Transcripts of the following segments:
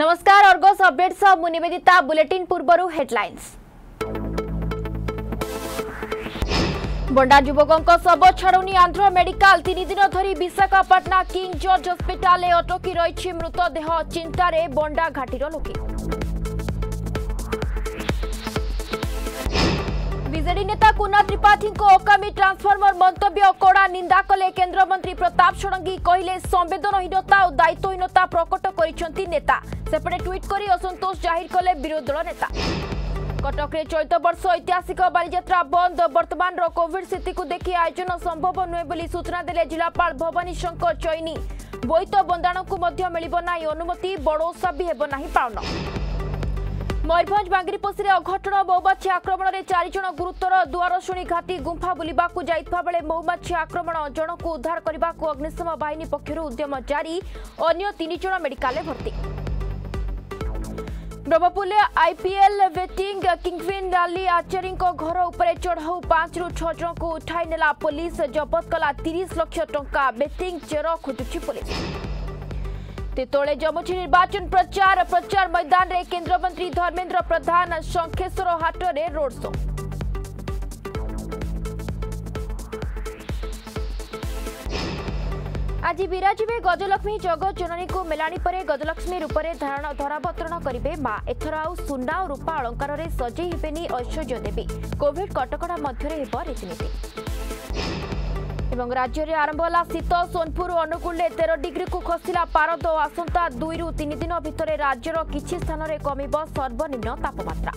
नमस्कार Argus update सह मु निवेदिता बुलेटिन पूर्व हेडलाइंस বন্ডা যুবকঙ্ক শব ছাড়ুনি আন্ধ্র মেডিকাল তিনদিন ধরি বিশাখাপাটনা কিং জর্জ হসপিটালে অটকি রয়েছে মৃতদেহ চিন্তারে বন্ডা ঘাটির লোকে ବିଜେଡି ନେତା କୁନା ତ୍ରିପାଠୀଙ୍କ ଅକାମୀ ଟ୍ରାନ୍ସଫର୍ମର ମନ୍ତବ୍ୟ କଡ଼ା ନିନ୍ଦା କଲେ କେନ୍ଦ୍ରମନ୍ତ୍ରୀ ପ୍ରତାପ ଷଡ଼ଙ୍ଗୀ କହିଲେ ସମ୍ବେଦନହୀନତା ଓ ଦାୟିତ୍ୱହୀନତା ପ୍ରକଟ କରିଛନ୍ତି ନେତା ସେପଟେ ଟ୍ୱିଟ୍ କରି ଅସନ୍ତୋଷ ଜାହିର କଲେ ବିରୋଧୀ ଦଳ ନେତା କଟକରେ ଚଳିତ ବର୍ଷ ଐତିହାସିକ ବାଲିଯାତ୍ରା ବନ୍ଦ ବର୍ତ୍ତମାନର କୋଭିଡ ସ୍ଥିତିକୁ ଦେଖି ଆୟୋଜନ ସମ୍ଭବ ନୁହେଁ ବୋଲି ସୂଚନା ଦେଲେ ଜିଲ୍ଲାପାଳ ଭବାନୀ ଶଙ୍କର ଚୈନୀ ବୋଇତ ବନ୍ଦାଣକୁ ମଧ୍ୟ ମିଳିବ ନାହିଁ ଅନୁମତି ବଡ଼ଓଷା ବି ହେବ ନାହିଁ ପାଳନ ମୟୂରଭଞ୍ଜ ବାଙ୍ଗିରିପୋଷିରେ ଅଘଟଣ ମହୁମାଛି ଆକ୍ରମଣରେ ଚାରିଜଣ ଗୁରୁତର ଦୁଆରଶୁଣି ଘାଟି ଗୁମ୍ଫା ବୁଲିବାକୁ ଯାଇଥିବା ବେଳେ ମହୁମାଛି ଆକ୍ରମଣ ଜଣକୁ ଉଦ୍ଧାର କରିବାକୁ ଅଗ୍ନିଶମ ବାହିନୀ ପକ୍ଷରୁ ଉଦ୍ୟମ ଜାରି ଅନ୍ୟ ତିନିଜଣ ମେଡିକାଲରେ ଭର୍ତ୍ତି ବ୍ରହ୍ମପୁରରେ ଆଇପିଏଲ୍ ବେଟିଂ କିଙ୍ଗଭିନ୍ ଲାଲି ଆଚାରୀଙ୍କ ଘର ଉପରେ ଚଢ଼ଉ ପାଞ୍ଚରୁ ଛଅ ଜଣଙ୍କୁ ଉଠାଇ ନେଲା ପୋଲିସ ଜବତ କଲା ତିରିଶ ଲକ୍ଷ ଟଙ୍କା ବେଟିଂ ଚେର ଖୋଜୁଛି ପୋଲିସ তেতোড়ে জমুছি ନିର୍ବାଚନ ପ୍ରଚାର ପ୍ରଚାର ময়দানে କେନ୍ଦ୍ରମନ୍ତ୍ରୀ ଧର୍ମେନ୍ଦ୍ର ପ୍ରଧାନ শঙ্খেশ্বর ହାଟରେ ରୋଡ଼୍ শো ଆଜି ବିରାଜିବେ ଗଜଲକ୍ଷ୍ମୀ ଜଗଜନନୀକୁ ମେଲାଣି ପରେ ଗଜଲକ୍ଷ୍ମୀ ରୂପରେ ଧରାବତରଣ କରିବେ ମା ଏଥର ଆଉ ସୁନା ଓ ରୂପା ଅଳଙ୍କାରରେ ସଜେଇ ହେବେନି ଐଶ୍ୱର୍ଯ୍ୟ ଦେବୀ କୋଭିଡ୍ କଟକଣା ମଧ୍ୟରେ ହେବ ରୀତିନୀତି এবং রাজ্যের আরম্ভ হল শীত সোনপুর অনুগুলে তের ডিগ্রিকু খসিলা পারদ আসন্তা দুই রু তিন দিন ভিতরে রাজ্যর কিছু স্থানের কমিব সর্বনিম্ন তাপমাত্রা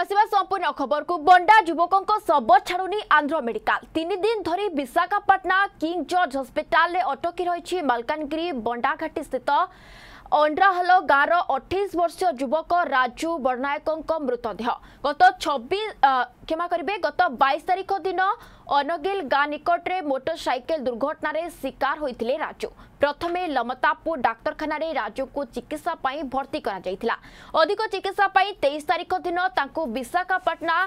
আসবা সম্পূর্ণ খবর কু বন্ডা যুবক শব ছাড়ুনি আন্ধ্র মেডিকাল তিন দিন ধর বিশাখাপাটনা কিং জর্জ হসপিটালে অটকি রয়েছে মালকানগিরি বন্ডাঘাটি স্থিত ଅଣ୍ଡ୍ରାହାଲ ଗାଁର ଅଠେଇଶ ବର୍ଷୀୟ ଯୁବକ ରାଜୁ ବଡ଼ନାୟକଙ୍କ ମୃତଦେହ ଗତ ଛବିଶ କ୍ଷମା କରିବେ ଗତ ବାଇଶ ତାରିଖ ଦିନ ଅନଗିଲ ଗାଁ ନିକଟରେ ମୋଟରସାଇକେଲ ଦୁର୍ଘଟଣାରେ ଶିକାର ହୋଇଥିଲେ ରାଜୁ ପ୍ରଥମେ ଲମତାପୁର ଡାକ୍ତରଖାନାରେ ରାଜୁଙ୍କୁ ଚିକିତ୍ସା ପାଇଁ ଭର୍ତ୍ତି କରାଯାଇଥିଲା ଅଧିକ ଚିକିତ୍ସା ପାଇଁ ତେଇଶ ତାରିଖ ଦିନ ତାଙ୍କୁ ବିଶାଖାପାଟଣା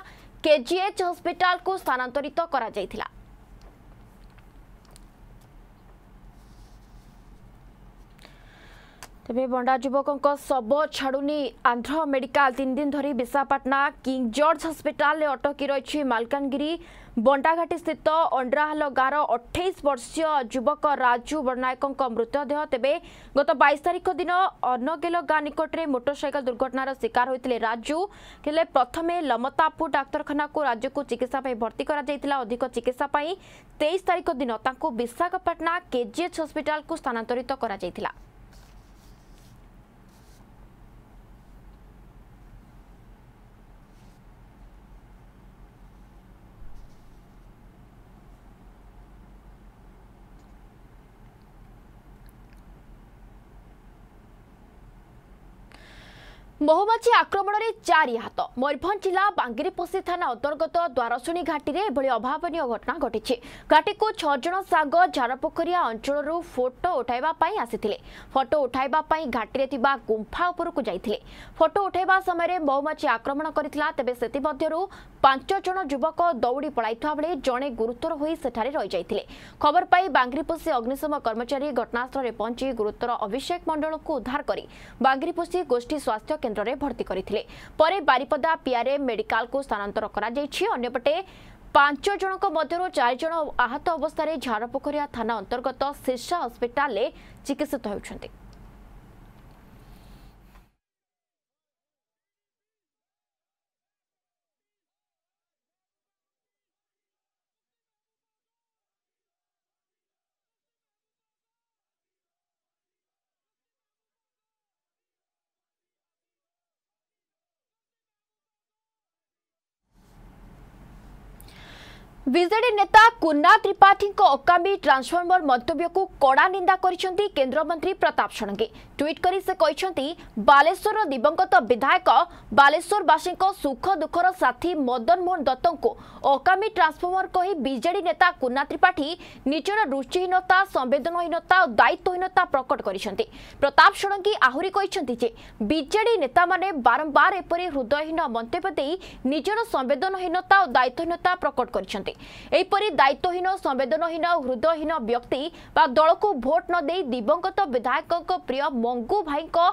କେଜିଏଚ୍ ହସ୍ପିଟାଲକୁ ସ୍ଥାନାନ୍ତରିତ କରାଯାଇଥିଲା ତେବେ ବଣ୍ଡା ଯୁବକଙ୍କ ଶବ ଛାଡ଼ୁନି ଆନ୍ଧ୍ର ମେଡିକାଲ ତିନି ଦିନ ଧରି ବିଶାଖାପାଟଣା କିଙ୍ଗ ଜର୍ଜ ହସ୍ପିଟାଲରେ ଅଟକି ରହିଛି ମାଲକାନଗିରି ବଣ୍ଡାଘାଟି ସ୍ଥିତ ଅଣ୍ଡ୍ରାହାଲ ଗାଁର ଅଠେଇଶ ବର୍ଷୀୟ ଯୁବକ ରାଜୁ ପଟ୍ଟନାୟକଙ୍କ ମୃତଦେହ ତେବେ ଗତ ବାଇଶ ତାରିଖ ଦିନ ଅନଗେଲ ଗାଁ ନିକଟରେ ମୋଟରସାଇକେଲ ଦୁର୍ଘଟଣାର ଶିକାର ହୋଇଥିଲେ ରାଜୁ ହେଲେ ପ୍ରଥମେ ଲମତାପୁର ଡାକ୍ତରଖାନାକୁ ରାଜୁକୁ ଚିକିତ୍ସା ପାଇଁ ଭର୍ତ୍ତି କରାଯାଇଥିଲା ଅଧିକ ଚିକିତ୍ସା ପାଇଁ ତେଇଶ ତାରିଖ ଦିନ ତାଙ୍କୁ ବିଶାଖାପାଟଣା କେଜିଏଚ୍ ହସ୍ପିଟାଲକୁ ସ୍ଥାନାନ୍ତରିତ କରାଯାଇଥିଲା ମହୁମାଛି ଆକ୍ରମଣରେ ଚାରି ଆହତ ମୟୂରଭଞ୍ଜ ଜିଲ୍ଲା ବାଙ୍ଗିରିପୋଷି ଥାନା ଅନ୍ତର୍ଗତ ଦ୍ୱାରଶୁଣୀ ଘାଟିରେ ଏଭଳି ଅଭାବନୀୟ ଘଟଣା ଘଟିଛି ଘାଟିକୁ ଛଅ ଜଣ ସାଙ୍ଗ ଝାରପୋଖରିଆ ଅଞ୍ଚଳରୁ ଫଟୋ ଉଠାଇବା ପାଇଁ ଆସିଥିଲେ ଫଟୋ ଉଠାଇବା ପାଇଁ ଘାଟିରେ ଥିବା ଗୁମ୍ଫା ଉପରକୁ ଯାଇଥିଲେ ଫଟୋ ଉଠାଇବା ସମୟରେ ମହୁମାଛି ଆକ୍ରମଣ କରିଥିଲା ତେବେ ସେଥିମଧ୍ୟରୁ ପାଞ୍ଚ ଜଣ ଯୁବକ ଦୌଡ଼ି ପଳାଇଥିବା ବେଳେ ଜଣେ ଗୁରୁତର ହୋଇ ସେଠାରେ ରହିଯାଇଥିଲେ ଖବର ପାଇ ବାଙ୍ଗିରିପୋଷି ଅଗ୍ନିଶମ କର୍ମଚାରୀ ଘଟଣାସ୍ଥଳରେ ପହଞ୍ଚି ଗୁରୁତର ଅଭିଷେକ ମଣ୍ଡଳଙ୍କୁ ଉଦ୍ଧାର କରି ବାଙ୍ଗିରିପୋଷି ଗୋଷ୍ଠୀ ସ୍ୱାସ୍ଥ୍ୟ କେନ୍ଦ୍ରରେ ଭର୍ତ୍ତି କରିଥିଲେ ପରେ ବାରିପଦା ପିଆରଏ ମେଡିକାଲକୁ ସ୍ଥାନାନ୍ତର କରାଯାଇଛି ଅନ୍ୟପଟେ ପାଞ୍ଚ ଜଣଙ୍କ ମଧ୍ୟରୁ ଚାରି ଜଣ ଆହତ ଅବସ୍ଥାରେ ଝାରପୋଖରିଆ ଥାନା ଅନ୍ତର୍ଗତ ଶୀର୍ଷା ହସ୍ପିଟାଲରେ ଚିକିତ୍ସିତ ହେଉଛନ୍ତି বিজেডি নেতা କୁନା ତ୍ରିପାଠୀଙ୍କ ଅକାମୀ ଟ୍ରାନ୍ସଫର୍ମର ମନ୍ତବ୍ୟକୁ କଡ଼ା ନିନ୍ଦା କରିଛନ୍ତି କେନ୍ଦ୍ରମନ୍ତ୍ରୀ ପ୍ରତାପ ଷଡ଼ଙ୍ଗୀ ଟ୍ୱିଟ୍ କରି ସେ କହିଛନ୍ତି ବାଲେଶ୍ୱରର ଦିବଂଗତ ବିଧାୟକ ବାଲେଶ୍ୱରବାସୀଙ୍କ ସୁଖ ଦୁଃଖର ସାଥୀ ମଦନମୋହନ ଦତ୍ତଙ୍କୁ ଅକାମୀ ଟ୍ରାନ୍ସଫର୍ମର କହି ବିଜେଡି ନେତା କୁନା ତ୍ରିପାଠୀ ନିଜର ରୁଚିହୀନତା ସମ୍ବେଦନହୀନତା ଓ ଦାୟିତ୍ୱହୀନତା ପ୍ରକଟ କରିଛନ୍ତି ପ୍ରତାପ ଷଡ଼ଙ୍ଗୀ ଆହୁରି କହିଛନ୍ତି ଯେ ବିଜେଡି ନେତାମାନେ ବାରମ୍ବାର ଏପରି ହୃଦୟହୀନ ମନ୍ତବ୍ୟ ଦେଇ ନିଜର ସମ୍ବେଦନହୀନତା ଓ ଦାୟିତ୍ୱହୀନତା ପ୍ରକଟ କରିଛନ୍ତି ଏହିପରି ଦାୟିତ୍ୱହୀନ ସମ୍ବେଦନହୀନ ହୃଦୟହୀନ ବ୍ୟକ୍ତି ବା ଦଳକୁ ଭୋଟ୍ ନ ଦେଇ ଦିବଂଗତ ବିଧାୟକଙ୍କ ପ୍ରିୟ ମଙ୍ଗୁ ଭାଇଙ୍କ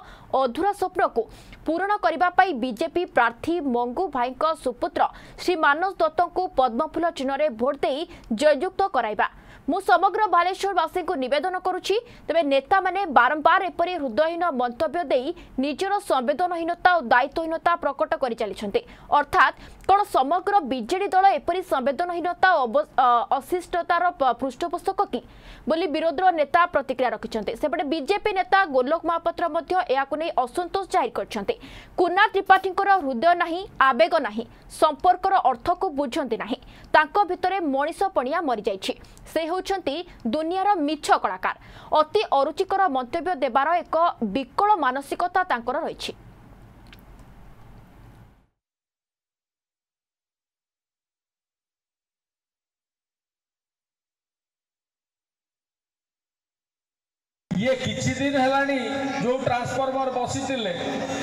ଅଧୁରା ସ୍ୱପ୍ନକୁ ପୂରଣ କରିବା ପାଇଁ ବିଜେପି ପ୍ରାର୍ଥୀ ମଙ୍ଗୁ ଭାଇଙ୍କ ସୁପୁତ୍ର ଶ୍ରୀ ମାନସ ଦତ୍ତଙ୍କୁ ପଦ୍ମଫୁଲ ଚିହ୍ନରେ ଭୋଟ୍ ଦେଇ ଜୟଯୁକ୍ତ କରାଇବା ମୁଁ ସମଗ୍ର ବାଲେଶ୍ୱରବାସୀଙ୍କୁ ନିବେଦନ କରୁଛି ତେବେ ନେତାମାନେ ବାରମ୍ବାର ଏପରି ହୃଦୟହୀନ ମନ୍ତବ୍ୟ ଦେଇ ନିଜର ସମ୍ବେଦନହୀନତା ଓ ଦାୟିତ୍ୱହୀନତା ପ୍ରକଟ କରି ଚାଲିଛନ୍ତି ଅର୍ଥାତ୍ କ'ଣ ସମଗ୍ର ବିଜେଡି ଦଳ ଏପରି ସମ୍ବେଦନହୀନତା ଓ ଅଶିଷ୍ଟତାର ପୃଷ୍ଠପୋଷକ କି ବୋଲି ବିରୋଧୀ ଦଳ ନେତା ପ୍ରତିକ୍ରିୟା ରଖିଛନ୍ତି ସେପଟେ ବିଜେପି ନେତା ଗୋଲକ ମହାପାତ୍ର ମଧ୍ୟ ଏହାକୁ ନେଇ ଅସନ୍ତୋଷ ଜାହିର କରିଛନ୍ତି କୁନା ତ୍ରିପାଠୀଙ୍କର ହୃଦୟ ନାହିଁ ଆବେଗ ନାହିଁ ସମ୍ପର୍କର ଅର୍ଥକୁ ବୁଝନ୍ତି ନାହିଁ ତାଙ୍କ ଭିତରେ ମଣିଷ ପଣିଆ ମରିଯାଇଛି ସେ ହେଉଛନ୍ତି ଦୁନିଆର ମିଛ କଳାକାର ଅତି ଅରୁଚିକର ମନ୍ତବ୍ୟ ଦେବାର ଏକ ବିକଳ ମାନସିକତା ତାଙ୍କର ରହିଛି ଇଏ କିଛି ଦିନ ହେଲାଣି ଯୋଉ ଟ୍ରାନ୍ସଫର୍ମର ବସିଥିଲେ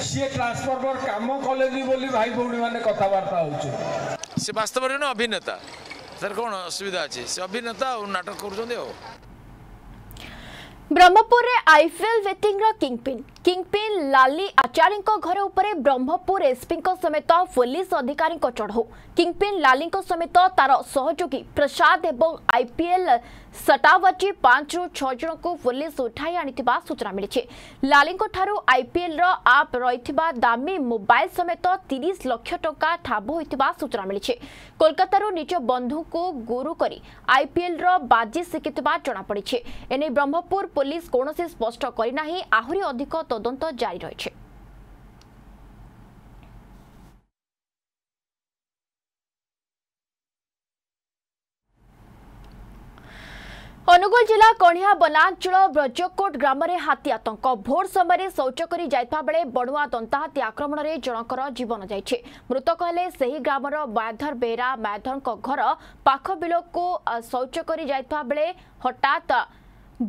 ସିଏ ଟ୍ରାନ୍ସଫର୍ମର କାମ କଲେନି ବୋଲି ଭାଇ ଭଉଣୀ ମାନେ କଥାବାର୍ତ୍ତା ସାର୍ କ'ଣ ଅସୁବିଧା ଅଛି ସେ ଅଭିନେତା ଆଉ ନାଟକ କରୁଛନ୍ତି ଆଉ ବ୍ରହ୍ମପୁରରେ ଆଇପିଏଲ୍ ବେଟିଂର କିଙ୍ଗପିନ୍ କିଙ୍ଗପିନ୍ ଲାଲି ଆଚାରୀଙ୍କ ଘର ଉପରେ ବ୍ରହ୍ମପୁର ଏସ୍ପିଙ୍କ ସମେତ ପୋଲିସ ଅଧିକାରୀଙ୍କ ଚଢ଼ଉ କିଙ୍ଗପିନ୍ ଲାଲିଙ୍କ ସମେତ ତାର ସହଯୋଗୀ ପ୍ରସାଦ ଏବଂ ଆଇପିଏଲ୍ ସଟାବାଜି ପାଞ୍ଚରୁ ଛଅ ଜଣଙ୍କୁ ପୋଲିସ ଉଠାଇ ଆଣିଥିବା ସୂଚନା ମିଳିଛି ଲାଲିଙ୍କଠାରୁ ଆଇପିଏଲ୍ର ଆପ୍ ରହିଥିବା ଦାମୀ ମୋବାଇଲ ସମେତ ତିରିଶ ଲକ୍ଷ ଟଙ୍କା ଠାବ ହୋଇଥିବା ସୂଚନା ମିଳିଛି କୋଲକାତାରୁ ନିଜ ବନ୍ଧୁଙ୍କୁ ଗୁରୁ କରି ଆଇପିଏଲ୍ର ବାଜି ଶିଖିଥିବା ଜଣାପଡ଼ିଛି ଏନେଇ ବ୍ରହ୍ମପୁର ପୋଲିସ କୌଣସି ସ୍ପଷ୍ଟ କରିନାହିଁ ଆହୁରି ଅଧିକ তদন্ত জারি রয়েছে অনুগুল জেলা কণিয়া বনাঞ্চল ব্রজকোট গ্রামে হাতী আতঙ্ক ভোর সময় শৌচ করে যাই বেড়ে বড়ুয়া দন্তা হাতী আক্রমণের জনকর জীবন যাই মৃতক হলে সেই গ্রামের মায়ধর বেহেরা মায়ধরঙ্ ঘর পাখ বিলকু শৌচ করে যাই বেড়ে হঠাৎ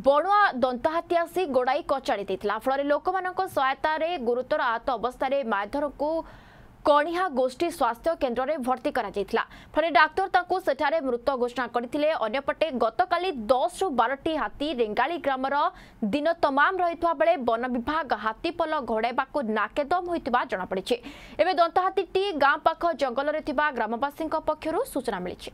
ବଣୁଆ ଦନ୍ତାହାତୀ ଆସି ଗୋଡ଼ାଇ କଚାଡ଼ି ଦେଇଥିଲା ଫଳରେ ଲୋକମାନଙ୍କ ସହାୟତାରେ ଗୁରୁତର ଆହତ ଅବସ୍ଥାରେ ମାଧରଙ୍କୁ କଣିହା ଗୋଷ୍ଠୀ ସ୍ୱାସ୍ଥ୍ୟ କେନ୍ଦ୍ରରେ ଭର୍ତ୍ତି କରାଯାଇଥିଲା ଫଳରେ ଡାକ୍ତର ତାଙ୍କୁ ସେଠାରେ ମୃତ ଘୋଷଣା କରିଥିଲେ ଅନ୍ୟପଟେ ଗତକାଲି ଦଶରୁ ବାରଟି ହାତୀ ରେଙ୍ଗାଳି ଗ୍ରାମର ଦିନ ତମାମ ରହିଥିବା ବେଳେ ବନ ବିଭାଗ ହାତୀ ପୋଲ ଘୋଡ଼ାଇବାକୁ ନାକେଦମ ହୋଇଥିବା ଜଣାପଡ଼ିଛି ଏବେ ଦନ୍ତାହାତୀଟି ଗାଁ ପାଖ ଜଙ୍ଗଲରେ ଥିବା ଗ୍ରାମବାସୀଙ୍କ ପକ୍ଷରୁ ସୂଚନା ମିଳିଛି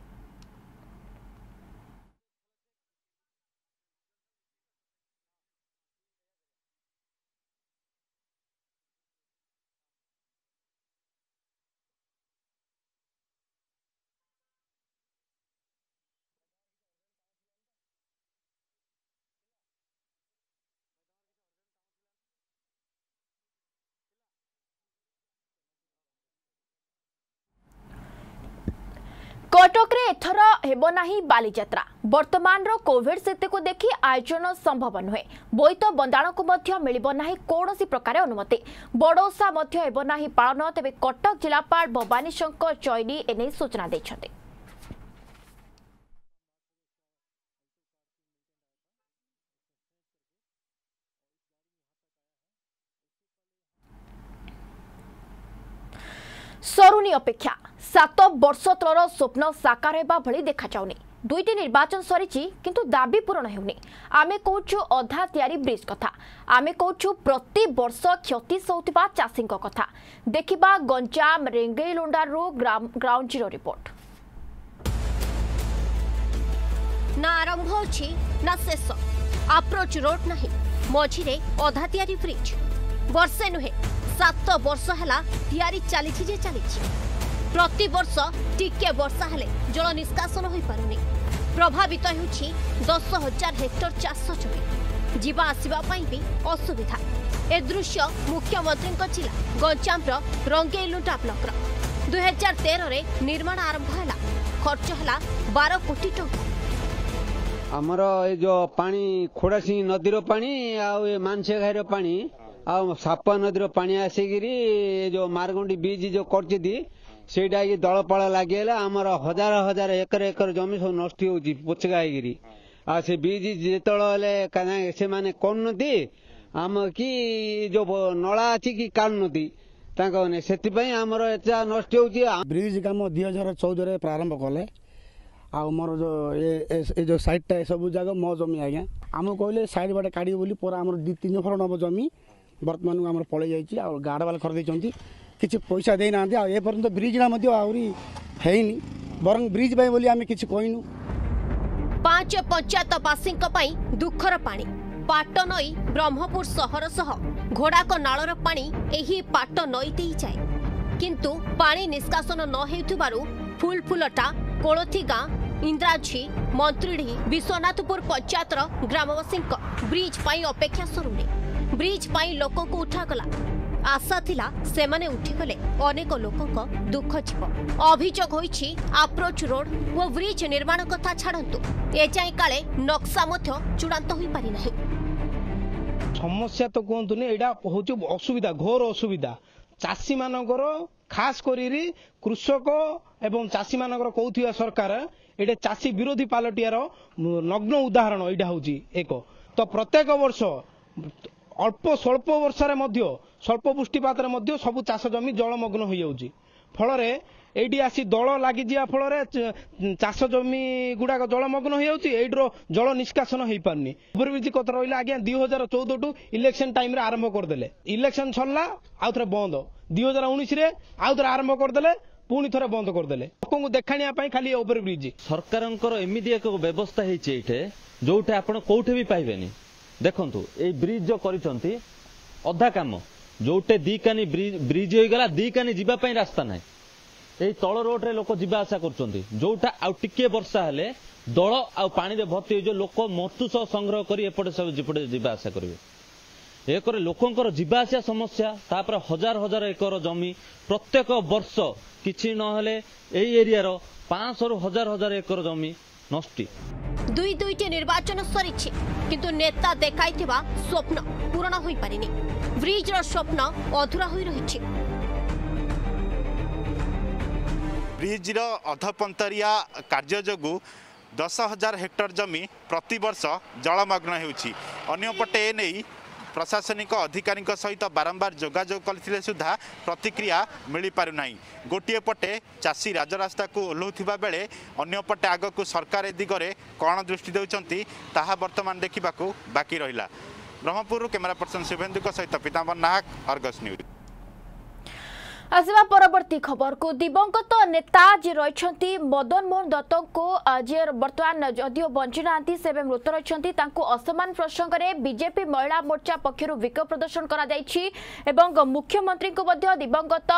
କଟକରେ ଏଥର ହେବ ନାହିଁ ବାଲିଯାତ୍ରା ବର୍ତ୍ତମାନର କୋଭିଡ୍ ସ୍ଥିତିକୁ ଦେଖି ଆୟୋଜନ ସମ୍ଭବ ନୁହେଁ ବୋଇତ ବନ୍ଦାଣକୁ ମଧ୍ୟ ମିଳିବ ନାହିଁ କୌଣସି ପ୍ରକାର ଅନୁମତି ବଡ଼ଓଷା ମଧ୍ୟ ହେବ ନାହିଁ ପାଳନ ତେବେ କଟକ ଜିଲ୍ଲାପାଳ ଭବାନୀ ଶଙ୍କର ଚୈନୀ ଏନେଇ ସୂଚନା ଦେଇଛନ୍ତି ସରୁନି ଅପେକ୍ଷା ସାତ ବର୍ଷ ତଳର ସ୍ୱପ୍ନ ସାକାର ହେବା ଭଳି ଦେଖାଯାଉନି ଦୁଇଟି ନିର୍ବାଚନ ସରିଛି କିନ୍ତୁ ଦାବି ପୂରଣ ହେଉନି ଆମେ କହୁଛୁ ଅଧା ତିଆରି ବ୍ରିଜ୍ କଥା ଆମେ କହୁଛୁ ପ୍ରତିବର୍ଷ କ୍ଷତି ସହୁଥିବା ଚାଷୀଙ୍କ କଥା ଦେଖିବା ଗଞ୍ଜାମ ରେଙ୍ଗେଇଲୁଣ୍ଡାରୁ ଗ୍ରାଉଣ୍ଡ ଜିରୋ ରିପୋର୍ଟ ନା ଆରମ୍ଭ ଅଛି ନା ଶେଷ ଆପ୍ରୋଚ୍ ରୋଡ୍ ନାହିଁ ମଝିରେ ଅଧା ତିଆରି ବ୍ରିଜ୍ ବର୍ଷେ ନୁହେଁ সাত বর্ষ হেলা তিয়ারি চালিছি যে চালিছি প্রতবর্ষ টিকে বর্ষা হলে জল নিষ্কাশন হয়ে পুনি প্রভাবিত হচ্ছে দশ হাজার হেক্টর চাষ জমি যা আসা বি অসুবিধা এ দৃশ্য মুখ্যমন্ত্রী জেলা গঞ্জামর রঙ্গেইলুটা ব্লকর দুই হাজার তেরে নির্মাণ আরম্ভ হল খরচ হল বার কোটি টঙ্কা আমার এই যে পানি খোড়াসি নদীর পানি আ মানসে ঘাইর পানি ଆଉ ସାପ ନଦୀର ପାଣି ଆସିକିରି ଏ ଯୋଉ ମାରଗୁଣ୍ଡି ବ୍ରିଜ୍ ଯୋଉ କରିଛନ୍ତି ସେଇଟା ହେଇକି ଦଳପାଳ ଲାଗିଗଲା ଆମର ହଜାର ହଜାର ଏକର ଏକର ଜମି ସବୁ ନଷ୍ଟ ହେଉଛି ପୋଚକା ହେଇକିରି ଆଉ ସେ ବ୍ରିଜ୍ ଯେତେବେଳେ ହେଲେ ସେମାନେ କରୁନାହାନ୍ତି ଆମ କି ଯୋଉ ନଳା ଅଛି କି କାଢୁନାହାନ୍ତି ତାଙ୍କ ସେଥିପାଇଁ ଆମର ଏତେ ନଷ୍ଟ ହେଉଛି ବ୍ରିଜ୍ କାମ ଦୁଇ ହଜାର ଚଉଦରେ ପ୍ରାରମ୍ଭ କଲେ ଆଉ ମୋର ଯେଉଁ ଏ ଯେଉଁ ସାଇଡ଼୍ଟା ଏସବୁ ଯାକ ମୋ ଜମି ଆଜ୍ଞା ଆମକୁ କହିଲେ ସାଇଡ଼୍ ବାଟେ କାଢ଼ିବ ବୋଲି ପରେ ଆମର ଦୁଇ ତିନି ଫଳ ନେବ ଜମି ବର୍ତ୍ତମାନ ଆମର ପଳେଇ ଯାଇଛି ଆଉ ଗାର୍ଡ଼ବାଲ କରିଦେଇଛନ୍ତି କିଛି ପଇସା ଦେଇନାହାନ୍ତି ଆଉ ଏପର୍ଯ୍ୟନ୍ତ ବ୍ରିଜ୍ଟା ମଧ୍ୟ ଆହୁରି ହେଇନି ବରଂ ବ୍ରିଜ୍ ପାଇଁ ବୋଲି ଆମେ କିଛି କହିନୁ ପାଞ୍ଚ ପଞ୍ଚାୟତବାସୀଙ୍କ ପାଇଁ ଦୁଃଖର ପାଣି ପାଟ ନଈ ବ୍ରହ୍ମପୁର ସହର ସହ ଘୋଡ଼ାକ ନାଳର ପାଣି ଏହି ପାଟ ନଈ ଦେଇଯାଏ କିନ୍ତୁ ପାଣି ନିଷ୍କାସନ ନ ହେଉଥିବାରୁ ଫୁଲଫୁଲଟା କୋଳଥି ଗାଁ ଇନ୍ଦ୍ରାଝୀ ମନ୍ତ୍ରିଢି ବିଶ୍ୱନାଥପୁର ପଞ୍ଚାୟତର ଗ୍ରାମବାସୀଙ୍କ ବ୍ରିଜ୍ ପାଇଁ ଅପେକ୍ଷା ସରୁନି ବ୍ରିଜ୍ ପାଇଁ ଲୋକଙ୍କୁ ଉଠାଗଲା ଆଶା ଥିଲା ସେମାନେ ଉଠିଗଲେ ଅନେକ ଲୋକଙ୍କ ଦୁଃଖ ଯିବ ଅଭିଯୋଗ ହୋଇଛି ଆପ୍ରୋଚ୍ ରୋଡ୍ ଓ ବ୍ରିଜ୍ ନିର୍ମାଣ କଥା ଛାଡ଼ନ୍ତୁ ଏଯାଏଁ କାଳେ ନକ୍ସା ମଧ୍ୟ ଚୂଡ଼ାନ୍ତ ହୋଇପାରିନାହିଁ ସମସ୍ୟା ତ କୁହନ୍ତୁନି ଏଇଟା ହେଉଛି ଅସୁବିଧା ଘୋର ଅସୁବିଧା ଚାଷୀମାନଙ୍କର ଖାସ କରି କୃଷକ ଏବଂ ଚାଷୀମାନଙ୍କର କହୁଥିବା ସରକାର ଏଇଟା ଚାଷୀ ବିରୋଧୀ ପାଲଟିବାର ନଗ୍ନ ଉଦାହରଣ ଏଇଟା ହେଉଛି ଏକ ତ ପ୍ରତ୍ୟେକ ବର୍ଷ অল্প স্বল্প বর্ষার মধ্যে স্বল্প বৃষ্টিপাতের মধ্যে সবু চাষ জমি জলমগ্ন হয়ে যাচ্ছে ফলরে এইটি আসি দল লাগি লাগিযা ফলরে চাষ জমি গুড়াক জলমগ্ন হয়ে যাচ্ছে এইটির জল নিষ্কাশন হয়ে হয়েপারনি ওভরব্রিজ কথা রহলে আজ্ঞা দুই হাজার চৌদ টু ইলেকশন টাইমে আরম্ভ করেদেলে ইলেকশন সরলা আউথরে বন্ধ দুই হাজার উনিশে আউথরে আরম্ভ করেদেলে পুঁ থরে বন্ধ করেদেলে লোক দেখাণিয়া খালি ওভরব্রিজ সরকারঙ্কর এমিতি এক ব্যবস্থা হয়েছে এইটে যেটা আপনার কোটি বি পাইবেনি ଦେଖନ୍ତୁ ଏଇ ବ୍ରିଜ୍ ଯୋଉ କରିଛନ୍ତି ଅଧା କାମ ଯୋଉଟେ ଦି କାନି ବ୍ରିଜ୍ ହେଇଗଲା ଦି କାନି ଯିବା ପାଇଁ ରାସ୍ତା ନାହିଁ ଏଇ ତଳ ରୋଡରେ ଲୋକ ଯିବା ଆସିବା କରୁଛନ୍ତି ଯୋଉଟା ଆଉ ଟିକିଏ ବର୍ଷା ହେଲେ ଦଳ ଆଉ ପାଣିରେ ଭର୍ତ୍ତି ହେଇଯିବ ଲୋକ ମୃତ୍ୟୁ ସହ ସଂଗ୍ରହ କରି ଏପଟେ ସବୁ ଯେପଟେ ଯିବା ଆସିବା କରିବେ ଏକରେ ଲୋକଙ୍କର ଯିବା ଆସିବା ସମସ୍ୟା ତାପରେ ହଜାର ହଜାର ଏକର ଜମି ପ୍ରତ୍ୟେକ ବର୍ଷ କିଛି ନହେଲେ ଏଇ ଏରିଆର ପାଞ୍ଚଶହରୁ ହଜାର ହଜାର ଏକର ଜମି নষ্টি দুই দুইটি নির্বাচন সরিছে কিন্তু নেতা দেখাইথিবা স্বপ্ন পূরণ হয়ে পারিনি ব্রিজর স্বপ্ন অধুরা হয়ে রয়েছে ବ୍ରିଜ୍ର ଅଧପନ୍ତରିଆ କାର୍ଯ୍ୟ ଯୋଗୁଁ ଦଶ ହଜାର ହେକ୍ଟର ଜମି ପ୍ରତିବର୍ଷ ଜଳମଗ୍ନ ହେଉଛି ଅନ୍ୟପଟେ ଏନେଇ ପ୍ରଶାସନିକ ଅଧିକାରୀଙ୍କ ସହିତ ବାରମ୍ବାର ଯୋଗାଯୋଗ କରିଥିଲେ ସୁଦ୍ଧା ପ୍ରତିକ୍ରିୟା ମିଳିପାରୁନାହିଁ ଗୋଟିଏ ପଟେ ଚାଷୀ ରାଜରାସ୍ତାକୁ ଓହ୍ଲାଉଥିବା ବେଳେ ଅନ୍ୟପଟେ ଆଗକୁ ସରକାର ଏ ଦିଗରେ କ'ଣ ଦୃଷ୍ଟି ଦେଉଛନ୍ତି ତାହା ବର୍ତ୍ତମାନ ଦେଖିବାକୁ ବାକି ରହିଲା ବ୍ରହ୍ମପୁରରୁ କ୍ୟାମେରା ପର୍ସନ୍ ଶୁଭେନ୍ଦୁଙ୍କ ସହିତ ପିତାମ୍ବର ନାହକ ଅର୍ଗସ୍ ନ୍ୟୁଜ୍ আসবা পরবর্তী খবরকু দিবঙ্গত নেতা যে রয়েছেন মদনমোহন দত্তক যে বর্তমান যদিও বঞ্চি না সেবে মৃত রয়েছেন তাঁকু অসমান প্রসঙ্গে বিজেপি মহিলা মোর্চা পক্ষ বিক্ষোভ প্রদর্শন করা যাইছি এবং মুখ্যমন্ত্রী দিবঙ্গত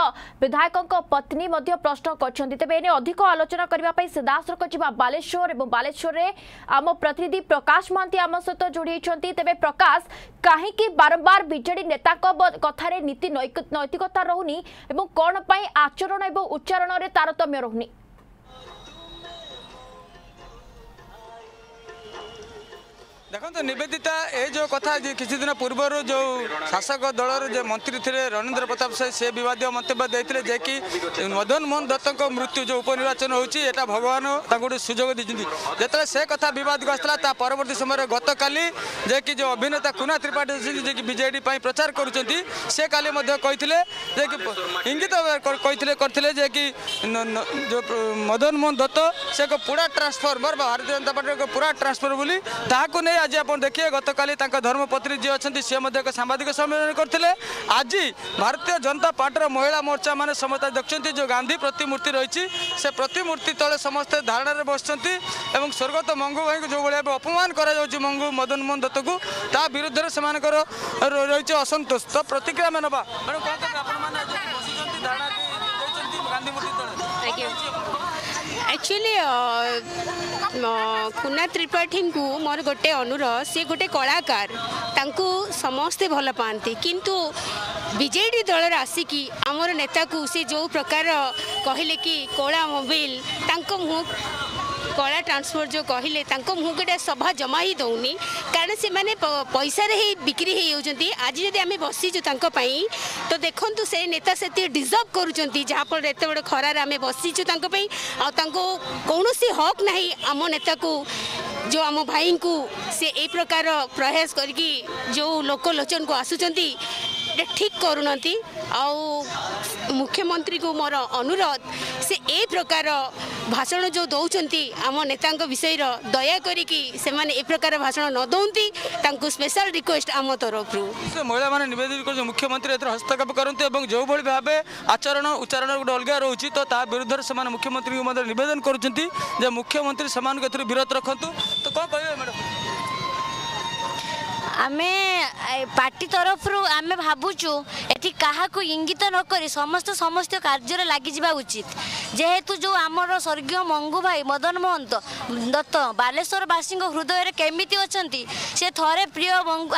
বিধায়ক পত্নী প্রশ্ন করছেন তবে এনে অধিক আলোচনা করা সিধাসলখ যা বালেশ্বর এবং বালেশ্বরের আম প্রতিনিধি প্রকাশ মহান্তি আম সহ যোড়ি হয়েছেন তবে প্রকাশ কাহি বারম্বার বিজেডি নেতা কথার নীতি নৈতিকতা রহুনি এবং কোনপায় আচরণ এব উচ্চারণরে तारতম্য রহনি ଦେଖନ୍ତୁ ନିବେଦିତା ଏ ଯେଉଁ କଥା କିଛି ଦିନ ପୂର୍ବରୁ ଯେଉଁ ଶାସକ ଦଳର ଯେ ମନ୍ତ୍ରୀ ଥିଲେ ରଣେନ୍ଦ୍ର ପ୍ରତାପ ସାହି ସେ ବିବାଦୀୟ ମନ୍ତବ୍ୟ ଦେଇଥିଲେ ଯେ କି ମଦନ ମୋହନ ଦତ୍ତଙ୍କ ମୃତ୍ୟୁ ଯେଉଁ ଉପନିର୍ବାଚନ ହେଉଛି ଏଇଟା ଭଗବାନ ତାଙ୍କୁ ଗୋଟେ ସୁଯୋଗ ଦେଇଛନ୍ତି ଯେତେବେଳେ ସେ କଥା ବିବାଦକୁ ଆସିଥିଲା ତା ପରବର୍ତ୍ତୀ ସମୟରେ ଗତକାଲି ଯେ କି ଯେଉଁ ଅଭିନେତା କୁନା ତ୍ରିପାଠୀ ଅଛନ୍ତି ଯେ କି ବିଜେଡ଼ି ପାଇଁ ପ୍ରଚାର କରୁଛନ୍ତି ସେ କାଲି ମଧ୍ୟ କହିଥିଲେ ଯେ କି ଇଙ୍ଗିତ କହିଥିଲେ କରିଥିଲେ ଯେ କି ଯେଉଁ ମଦନ ମୋହନ ଦତ୍ତ ସେ ଏକ ପୁରା ଟ୍ରାନ୍ସଫର୍ମର ବା ଭାରତୀୟ ଜନତା ପାର୍ଟିର ଏକ ପୁରା ଟ୍ରାନ୍ସଫର୍ ବୋଲି ତାହାକୁ ନେଇ आज आप देखिए गतकाली धर्मपत्री जी अच्छा सी एक सांबादिक सम्मेलन करते आज भारतीय जनता पार्टी महिला मोर्चा मैंने समस्त देखते जो गांधी प्रतिमूर्ति रही से प्रतिमूर्ति तले समस्त धारणा बसुँच এবং স্বর্গত মঙ্গু ভাই যে ভাবে অপমান করা যাচ্ছে মঙ্গু মদন মোহন দত্তক তা বিরুদ্ধে সে রয়েছে অসন্তোষ তো প্রতিক্রিয়া আমি ଆକ୍ଚୁଆଲି କୁନା ତ୍ରିପାଠୀଙ୍କୁ ମୋର ଗୋଟେ ଅନୁରୋଧ ସେ ଗୋଟେ କଳାକାର ତାଙ୍କୁ ସମସ୍ତେ ଭଲ ପାଆନ୍ତି କିନ୍ତୁ ବିଜେଡ଼ି ଦଳରେ ଆସିକି ଆମର ନେତାକୁ ସେ ଯେଉଁ ପ୍ରକାର କହିଲେ କି କଳା ମୋବିଲ୍ ତାଙ୍କ ମୁଁ କଳା ଟ୍ରାନ୍ସପୋର୍ଟ ଯେଉଁ କହିଲେ ତାଙ୍କ ମୁହଁକୁ ସଭା ଜମା ହିଁ ଦେଉନି କାରଣ ସେମାନେ ପଇସାରେ ହିଁ ବିକ୍ରି ହେଇଯାଉଛନ୍ତି ଆଜି ଯଦି ଆମେ ବସିଛୁ ତାଙ୍କ ପାଇଁ ତ ଦେଖନ୍ତୁ ସେ ନେତା ସେତିକି ଡିଜର୍ଭ କରୁଛନ୍ତି ଯାହାଫଳରେ ଏତେ ବଡ଼ ଖରାରେ ଆମେ ବସିଛୁ ତାଙ୍କ ପାଇଁ ଆଉ ତାଙ୍କୁ କୌଣସି ହକ୍ ନାହିଁ ଆମ ନେତାକୁ ଯେଉଁ ଆମ ଭାଇଙ୍କୁ ସେ ଏଇ ପ୍ରକାର ପ୍ରୟାସ କରିକି ଯେଉଁ ଲୋକଲୋଚନକୁ ଆସୁଛନ୍ତି मुख्यमंत्री को मुख्यमन्त्रीको अनुरोध से ए प्रकार भाषण जो को विषय र दया ए प्रकार भाषण नदेन्टी स्पेशल रिक्वेस्ट आम तरफ्र महिला मुख्यमन्त्री एउटा हस्तक्षेप गरी एउटा भावे आचरण उच्चारण गलगा रह विरुद्धले मुख्यमन्त्री नेदन गर्छ मुख्यमन्त्री विरत रकडम ଆମେ ପାର୍ଟି ତରଫରୁ ଆମେ ଭାବୁଛୁ ଏଠି କାହାକୁ ଇଙ୍ଗିତ ନକରି ସମସ୍ତେ ସମସ୍ତ କାର୍ଯ୍ୟରେ ଲାଗିଯିବା ଉଚିତ ଯେହେତୁ ଯେଉଁ ଆମର ସ୍ୱର୍ଗୀୟ ମଙ୍ଗୁ ଭାଇ ମଦନ ମହନ୍ତ ଦତ୍ତ ବାଲେଶ୍ୱରବାସୀଙ୍କ ହୃଦୟରେ କେମିତି ଅଛନ୍ତି ସେ ଥରେ ପ୍ରିୟ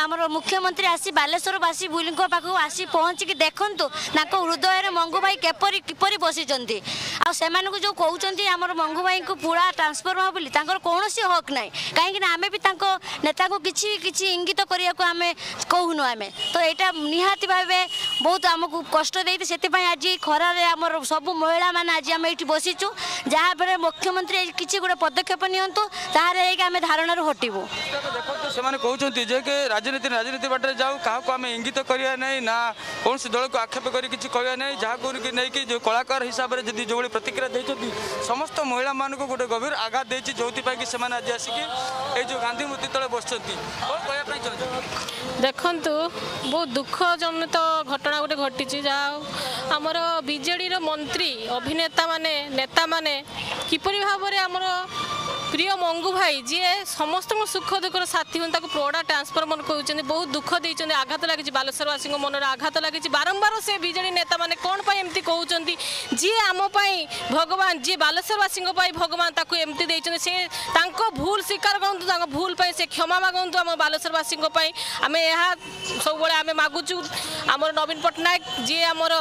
ଆମର ମୁଖ୍ୟମନ୍ତ୍ରୀ ଆସି ବାଲେଶ୍ୱରବାସୀ ବୁଲିଙ୍କ ପାଖକୁ ଆସି ପହଞ୍ଚିକି ଦେଖନ୍ତୁ ତାଙ୍କ ହୃଦୟରେ ମଙ୍ଗୁ ଭାଇ କିପରି କିପରି ବସିଛନ୍ତି ଆଉ ସେମାନଙ୍କୁ ଯେଉଁ କହୁଛନ୍ତି ଆମର ମଙ୍ଗୁ ଭାଇଙ୍କୁ ପୁରା ଟ୍ରାନ୍ସଫର୍ମା ବୋଲି ତାଙ୍କର କୌଣସି ହକ୍ ନାହିଁ କାହିଁକିନା ଆମେ ବି ତାଙ୍କ ନେତାଙ୍କୁ କିଛି କିଛି ଇଙ୍ଗିତ କରିବାକୁ ଆମେ କହୁନୁ ଆମେ ତ ଏଇଟା ନିହାତି ଭାବେ ବହୁତ ଆମକୁ କଷ୍ଟ ଦେଇଛି ସେଥିପାଇଁ ଆଜି ଖରାରେ ଆମର ସବୁ ମହିଳାମାନେ ଆଜି ଆମେ ଏଇଠି ବସିଛୁ ଯାହାପରେ ମୁଖ୍ୟମନ୍ତ୍ରୀ କିଛି ଗୋଟେ ପଦକ୍ଷେପ ନିଅନ୍ତୁ ତାହେଲେ ଯାଇକି ଆମେ ଧାରଣାରୁ ହଟିବୁ ସେମାନେ କହୁଛନ୍ତି ଯେ କି ରାଜନୀତି ରାଜନୀତି ବାଟରେ ଯାଉ କାହାକୁ ଆମେ ଇଙ୍ଗିତ କରିବା ନାହିଁ ନା କୌଣସି ଦଳକୁ ଆକ୍ଷେପ କରି କିଛି କହିବା ନାହିଁ ଯାହାକୁ ନେଇକି ଯେଉଁ କଳାକାର ହିସାବରେ ଯଦି ଯେଉଁଭଳି ପ୍ରତିକ୍ରିୟା ଦେଇଛନ୍ତି ସମସ୍ତ ମହିଳାମାନଙ୍କୁ ଗୋଟେ ଗଭୀର ଆଘାତ ଦେଇଛି ଯେଉଁଥିପାଇଁ କି ସେମାନେ ଆଜି ଆସିକି ଏଇ ଯେଉଁ ଗାନ୍ଧୀ ମୂର୍ତ୍ତି ତଳେ ବସିଛନ୍ତି କ'ଣ କହିବା ପାଇଁ ଚାହୁଁଛନ୍ତି ଦେଖନ୍ତୁ ବହୁତ ଦୁଃଖଜନିତ ଘଟଣା ଗୋଟେ ଘଟିଛି ଯାହା ହଉ ଆମର ବିଜେଡ଼ିର ମନ୍ତ୍ରୀ ଅଭିନେତାମାନେ ନେତାମାନେ କିପରି ଭାବରେ ଆମର প্রিয় মঙ্গু ভাই যিয়ে সমস্ত সুখ দুঃখর সাথী হুম তাকে প্রৌঢ়া ট্রান্সফরমর কুমার বহু দুঃখ দিয়েছেন আঘাত লাগিছে বালেশ্বরবাসী মনরে আঘাত লাগিছে বারম্বার সে বিজেডি নেতা মানে কোণ পাই এমতি কৌন যিয়ে আমি ভগবান যিয়ে বালেশ্বরবাসী ভগবান তাকে এমতি দিয়েছেন সে তাঁক ভুল স্বীকার করতু তা ভুল পাই সে ক্ষমা মাগতু আমার বালেশ্বরবাসী আমি এ সবুলে আমি মাগুছু আমার নবীন পট্টনাক যিয়ে আমার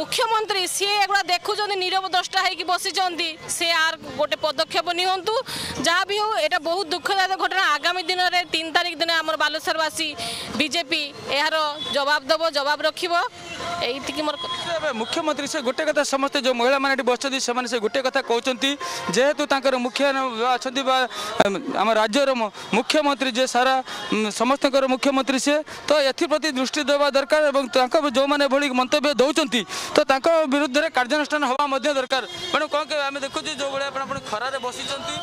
মুখ্যমন্ত্রী সি এগুলা দেখুন নীরব দ্রষ্টা হয়ে বসিছেন সে আর গোটে পদক্ষেপ নিহতু যা বি হোক এটা বহু দুঃখদায়ক ঘটনা আগামী দিনের তিন তারিখ দিনে আমার বালেশ্বরবাসী বিজেপি এর জবাব দেব জবাব রাখব এইটি মোর মুখ্যমন্ত্রী সে গোটে কথা সমস্ত যে মহিলা মানে এটি বসছেন সে সে গোটে কথা কৌন যেহেতু তাঁর মুখ্য আমার রাজ্যের মুখ্যমন্ত্রী যে সারা সমস্ত মুখ্যমন্ত্রী সে তো এপ্রতি দৃষ্টি দেওয়া দরকার এবং তাঁর যে মানে এভাবে মন্তব্য দৌঁচ ତ ତାଙ୍କ ବିରୁଦ୍ଧରେ କାର୍ଯ୍ୟାନୁଷ୍ଠାନ ହେବା ମଧ୍ୟ ଦରକାର ତେଣୁ କ'ଣ କହିବେ ଆମେ ଦେଖୁଛୁ ଯେଉଁଭଳି ଆପଣ ଆପଣ ଖରାରେ ବସିଛନ୍ତି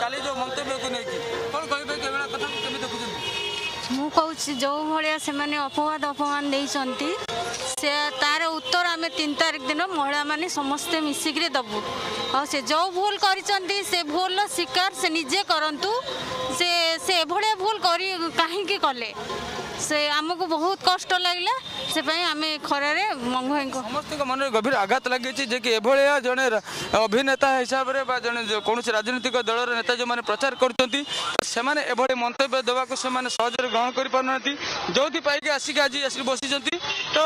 କାଲି ଯେଉଁ ମନ୍ତବ୍ୟକୁ ନେଇକି କ'ଣ କହିବେ ଏଭଳିଆ କଥାକୁ କେମିତି ଦେଖୁଛନ୍ତି ମୁଁ କହୁଛି ଯେଉଁଭଳିଆ ସେମାନେ ଅପବାଦ ଅପମାନ ଦେଇଛନ୍ତି ସେ ତାର ଉତ୍ତର ଆମେ ତିନି ତାରିଖ ଦିନ ମହିଳାମାନେ ସମସ୍ତେ ମିଶିକିରି ଦେବୁ ଆଉ ସେ ଯେଉଁ ଭୁଲ କରିଛନ୍ତି ସେ ଭୁଲର ଶିକାର ସେ ନିଜେ କରନ୍ତୁ ସେ ସେ ଏଭଳିଆ ଭୁଲ କରି କାହିଁକି କଲେ ସେ ଆମକୁ ବହୁତ କଷ୍ଟ ଲାଗିଲା ସେଥିପାଇଁ ଆମେ ଖରାରେ ମଙ୍ଗ ଭାଇଙ୍କୁ ସମସ୍ତଙ୍କ ମନରେ ଗଭୀର ଆଘାତ ଲାଗିଛି ଯେ କି ଏଭଳିଆ ଜଣେ ଅଭିନେତା ହିସାବରେ ବା ଜଣେ କୌଣସି ରାଜନୈତିକ ଦଳର ନେତା ଯେଉଁମାନେ ପ୍ରଚାର କରୁଛନ୍ତି ସେମାନେ ଏଭଳି ମନ୍ତବ୍ୟ ଦେବାକୁ ସେମାନେ ସହଜରେ ଗ୍ରହଣ କରିପାରୁନାହାନ୍ତି ଯେଉଁଥିପାଇଁକି ଆସିକି ଆଜି ଆସି ବସିଛନ୍ତି ତ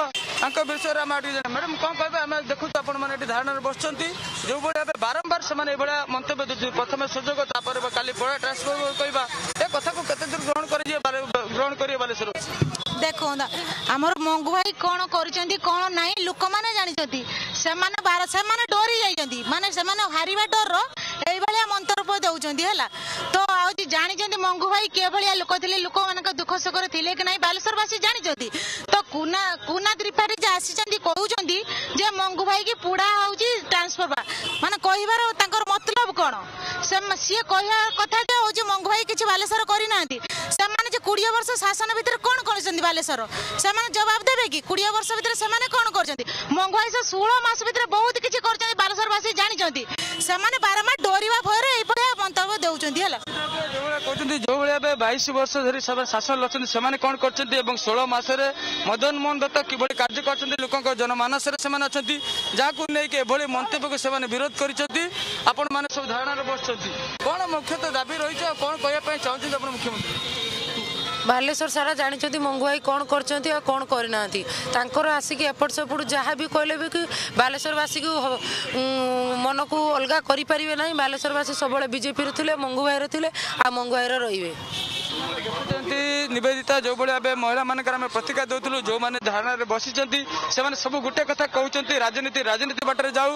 ତାଙ୍କ ବିଷୟରେ ଆମେ ଟିକେ ଜାଣିବା ମ୍ୟାଡ଼ାମ୍ କ'ଣ କହିବେ ଆମେ ଦେଖୁଛୁ ଆପଣମାନେ ଏଠି ଧାରଣାରେ ବସିଛନ୍ତି ଯେଉଁଭଳି ଭାବେ ବାରମ୍ବାର ସେମାନେ ଏଭଳିଆ ମନ୍ତବ୍ୟ ଦେଉଛନ୍ତି ପ୍ରଥମେ ସୁଯୋଗ ତାପରେ କାଲି ପଳା ଟ୍ରାନ୍ସଫର କରିବା କଥାକୁ କେତେ ଦୂର ଗ୍ରହଣ କରିଯିବେ ଗ୍ରହଣ କରିବେ ବାଲେଶ୍ୱର ଦେଖନ୍ତୁ ଆମର ମଙ୍ଗୁ ଭାଇ କ'ଣ କରିଛନ୍ତି କ'ଣ ନାହିଁ ଲୋକମାନେ ଜାଣିଛନ୍ତି ସେମାନେ ସେମାନେ ଡରି ଯାଇଛନ୍ତି ମାନେ ସେମାନେ ହାରିବା ଡରର ଏଇଭଳିଆ ମନ୍ତବ୍ୟ ଦେଉଛନ୍ତି ହେଲା ତ ଆଉ ଜାଣିଛନ୍ତି ମଙ୍ଗୁ ଭାଇ କିଭଳିଆ ଲୋକ ଥିଲେ ଲୋକମାନଙ୍କ ଦୁଃଖ ସୁଖରେ ଥିଲେ କି ନାହିଁ ବାଲେଶ୍ୱରବାସୀ ଜାଣିଛନ୍ତି କୁନା କୁନା ତ୍ରିପାଠୀ ଯେ ଆସିଛନ୍ତି କହୁଛନ୍ତି ଯେ ମଙ୍ଗୁ ଭାଇକି ପୋଡ଼ା ହେଉଛି ଟ୍ରାନ୍ସଫର ମାନେ କହିବାର ତାଙ୍କର ମତଲବ କ'ଣ ସିଏ କହିବା କଥା ଯେ ହେଉଛି ମଙ୍ଗୁ ଭାଇ କିଛି ବାଲେଶ୍ୱର କରିନାହାନ୍ତି ସେମାନେ ଯେ କୋଡ଼ିଏ ବର୍ଷ ଶାସନ ଭିତରେ କ'ଣ କରିଛନ୍ତି ବାଲେଶ୍ୱର ସେମାନେ ଜବାବ ଦେବେ କି କୋଡ଼ିଏ ବର୍ଷ ଭିତରେ ସେମାନେ କ'ଣ କରିଛନ୍ତି ମଙ୍ଗୁ ଭାଇ ସେ ଷୋହଳ ମାସ ଭିତରେ ବହୁତ କିଛି କରିଛନ୍ତି ବାଲେଶ୍ୱରବାସୀ ଜାଣିଛନ୍ତି ସେମାନେ ବାରମ୍ବାର ଡରିବା ଭୟରେ ଏଇଭଳିଆ ମନ୍ତବ୍ୟ ଦେଉଛନ୍ତି ହେଲା କହୁଛନ୍ତି ଯେଉଁଭଳିଆ ଏବେ ବାଇଶ ବର୍ଷ ଧରି ସେମାନେ ଶାସନରେ ଅଛନ୍ତି ସେମାନେ କ'ଣ କରିଛନ୍ତି ଏବଂ ଷୋହଳ ମାସରେ ମଧ୍ୟ মদন মোহন দত্ত কিভাবে কার্য করছেন লোক জনমানসে সে অনেক যা নেই এভাবে মন্তব্যকে সে বিরোধ করছেন আপন মানে সব ধারণার বসছেন কোণ মুখ্যত দাবি রয়েছে কোণ কে চাহুন আপনার মুখ্যমন্ত্রী ବାଲେଶ୍ୱର ସାରା ଜାଣିଛନ୍ତି ମଙ୍ଗୁ ଭାଇ କ'ଣ କରିଛନ୍ତି ଆଉ କ'ଣ କରିନାହାନ୍ତି ତାଙ୍କର ଆସିକି ଏପଟ ସେପଟ ଯାହା ବି କହିଲେ ବି କି ବାଲେଶ୍ୱରବାସୀକୁ ମନକୁ ଅଲଗା କରିପାରିବେ ନାହିଁ ବାଲେଶ୍ୱରବାସୀ ସବୁବେଳେ ବିଜେପିରେ ଥିଲେ ମଙ୍ଗୁ ଭାଇର ଥିଲେ ଆଉ ମଙ୍ଗୁ ଭାଇର ରହିବେ ହେଉଛନ୍ତି ନିବେଦିତା ଯେଉଁଭଳି ଭାବେ ମହିଳାମାନଙ୍କର ଆମେ ପ୍ରତିକାର ଦେଉଥିଲୁ ଯେଉଁମାନେ ଧାରଣାରେ ବସିଛନ୍ତି ସେମାନେ ସବୁ ଗୋଟେ କଥା କହୁଛନ୍ତି ରାଜନୀତି ରାଜନୀତି ବାଟରେ ଯାଉ